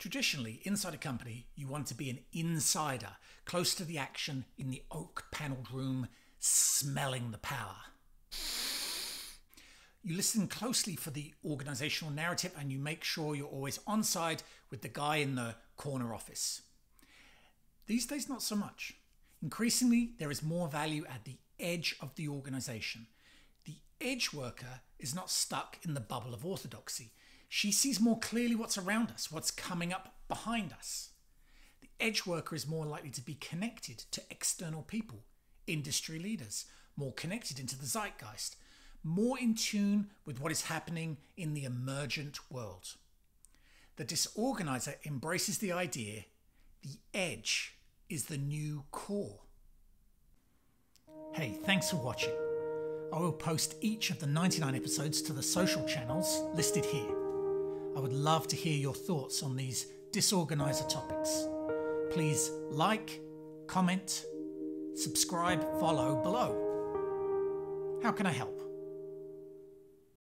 Traditionally, inside a company, you want to be an insider, close to the action in the oak panelled room, smelling the power. You listen closely for the organizational narrative and you make sure you're always on side with the guy in the corner office. These days, not so much. Increasingly, there is more value at the edge of the organization. The edge worker is not stuck in the bubble of orthodoxy. She sees more clearly what's around us, what's coming up behind us. The edge worker is more likely to be connected to external people, industry leaders, more connected into the zeitgeist, more in tune with what is happening in the emergent world. The disorganizer embraces the idea the edge is the new core. Hey, thanks for watching. I will post each of the 99 episodes to the social channels listed here. I would love to hear your thoughts on these disorganizer topics. Please like, comment, subscribe, follow below. How can I help?